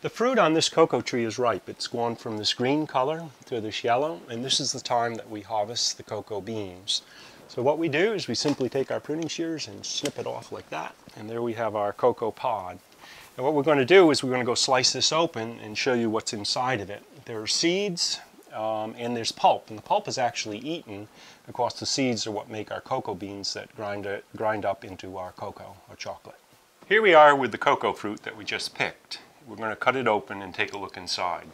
The fruit on this cocoa tree is ripe. It's gone from this green color to this yellow, and this is the time that we harvest the cocoa beans. So what we do is we simply take our pruning shears and snip it off like that, and there we have our cocoa pod. And what we're going to do is we're going to go slice this open and show you what's inside of it. There are seeds um, and there's pulp, and the pulp is actually eaten. Of course, the seeds are what make our cocoa beans that grind, grind up into our cocoa or chocolate. Here we are with the cocoa fruit that we just picked. We're going to cut it open and take a look inside.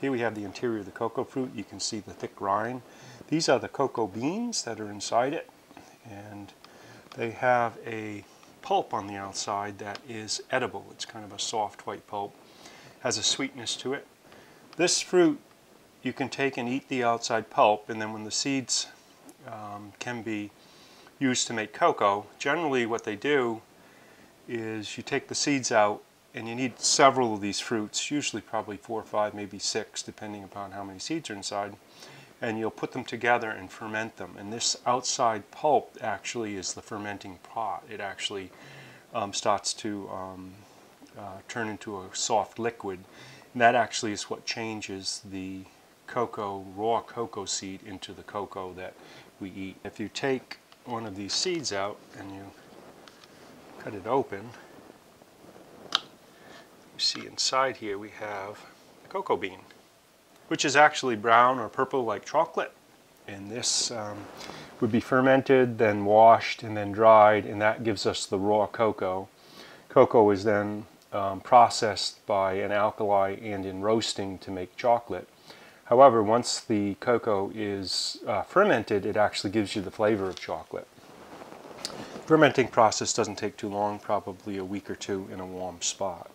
Here we have the interior of the cocoa fruit. You can see the thick rind. These are the cocoa beans that are inside it. And they have a pulp on the outside that is edible. It's kind of a soft white pulp. Has a sweetness to it. This fruit you can take and eat the outside pulp and then when the seeds um, can be used to make cocoa, generally what they do is you take the seeds out and you need several of these fruits, usually probably four or five, maybe six, depending upon how many seeds are inside. And you'll put them together and ferment them. And this outside pulp actually is the fermenting pot. It actually um, starts to um, uh, turn into a soft liquid. And that actually is what changes the cocoa, raw cocoa seed into the cocoa that we eat. If you take one of these seeds out and you cut it open, you see inside here we have a cocoa bean, which is actually brown or purple like chocolate. And this um, would be fermented, then washed, and then dried, and that gives us the raw cocoa. Cocoa is then um, processed by an alkali and in roasting to make chocolate. However, once the cocoa is uh, fermented, it actually gives you the flavor of chocolate. Fermenting process doesn't take too long, probably a week or two in a warm spot.